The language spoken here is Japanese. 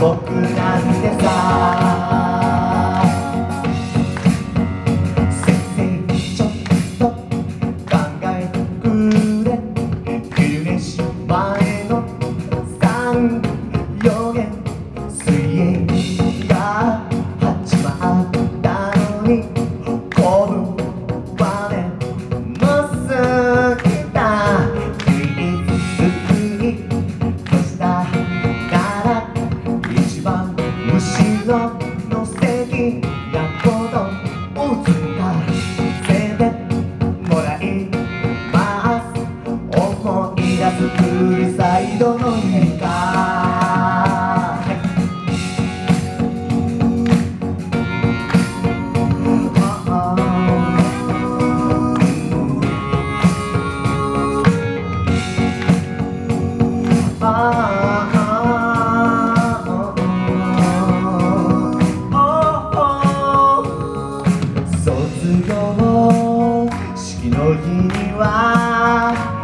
僕なんてさどの夢か。卒業式の日には